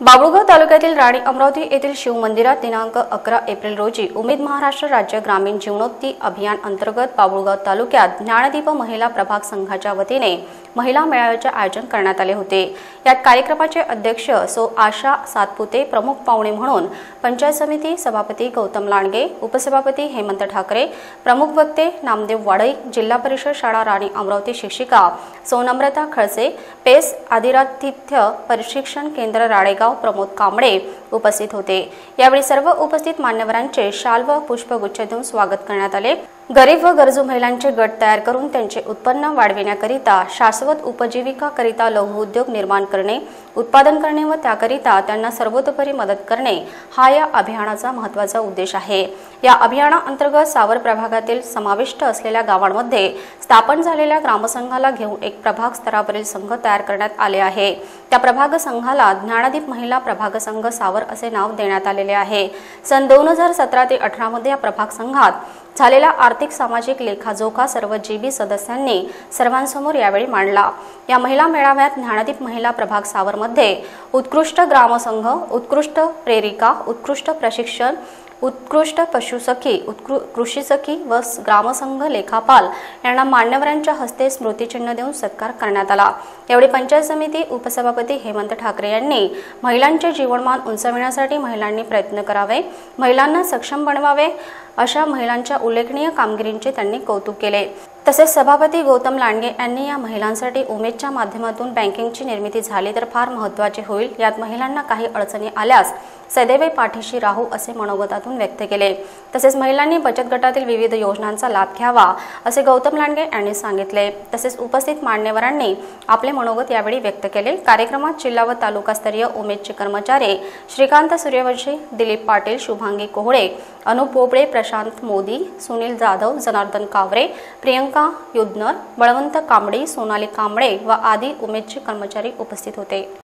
बाबुळगाव तालुक्यातील राणी अमरावती येथील शिवमंदिरात दिनांक अकरा एप्रिल रोजी उमेद महाराष्ट्र राज्य ग्रामीण जीवनोक्ती अभियान अंतर्गत बाबुळगाव तालुक्यात ज्ञानदीप महिला प्रभाग संघाच्या वतीने महिला मेळाव्याचे आयोजन करण्यात आले होते. यात कार्यक्रमाचे अध्यक्ष सो आशा सातपुते प्रमुख पाहुणे म्हणून पंचायत समिती सभापती गौतम लांडगे उपसभापती हेमंत ठाकरे प्रमुख वक्ते नामदेव वाडई जिल्हा परिषद शाळा राणी अमरावती शिक्षिका सोनम्रता खळसे पेस आदिरातिथ्य प्रशिक्षण केंद्र राळेगाव प्रमोद कांबळे उपस्थित होते. यावेळी सर्व उपस्थित मान्यवरांचे शाल व पुष्पगुच्छ देऊन स्वागत करण्यात आले. गरीब व गरजू महिलांचे गट तयार करून त्यांचे उत्पन्न वाढविण्याकरिता शाश्वत उपजीविकाकरिता लघु उद्योग निर्माण करणे उत्पादन करणे व त्याकरिता त्यांना सर्वतोपरी मदत करणे हा या अभियानाचा महत्त्वाचा उद्देश आहे. या अभियानाअंतर्गत सावर प्रभागातील समाविष्ट असलेल्या गावांमध्ये स्थापन झालेल्या ग्रामसंघाला घेऊन एक प्रभाग स्तरावरील संघ तयार करण्यात आले आहे. त्या प्रभाग संघाला ज्ञानदीप महिला प्रभाग संघ सावर असे नाव देण्यात आलेले आहे. सन दोन हजार सतरा ते अठरामध्ये या प्रभाग संघात झालेला आर्थिक सामाजिक लेखाजोखा सर्व जीबी सदस्यांनी सर्वांसमोर यावेळी मांडला. या महिला मेळाव्यात ज्ञानदीप महिला प्रभाग सावरमध्ये उत्कृष्ट ग्रामसंघ उत्कृष्ट प्रेरिका उत्कृष्ट प्रशिक्षण उत्कृष्ट पशुसखी उत्कृ कृषीसखी व ग्रामसंघ लेखापाल यांना मान्यवरांच्या हस्ते स्मृतिचिन्ह देऊन सत्कार करण्यात आला. यावेळी पंचायत समिती उपसभापती हेमंत ठाकरे यांनी महिलांचे जीवनमान उंचाविण्यासाठी महिलांनी प्रयत्न करावे महिलांना सक्षम बनवावे अशा महिलांच्या उल्लेखनीय कामगिरींचे त्यांनी कौतुक केले. तसेच सभापती गौतम लांडगे यांनी या महिलांसाठी उमेदच्या माध्यमातून बँकिंगची निर्मिती झाली तर फार महत्त्वाचे होईल. यात महिलांना काही अडचणी आल्यास सदैव पाठीशी राहू असे मनोगतातून व्यक्त केले. तसेच महिलांनी बचत गटातील विविध योजनांचा लाभ घ्यावा असे गौतम लांडगे यांनी सांगितले. तसेच उपस्थित मान्यवरांनी आपले मनोगत यावेळी व्यक्त केले. कार्यक्रमात जिल्हा व तालुकास्तरीय उमेदचे कर्मचारी श्रीकांत सूर्यवंशी दिलीप पाटील शुभांगी कोहळे अनुप बोबडे प्रशांत मोदी सुनील जाधव जनार्दन कावरे प्रियंका युद्धनर बळवंत कांबळे सोनाली कांबळे व आदी उमेदचे कर्मचारी उपस्थित होते.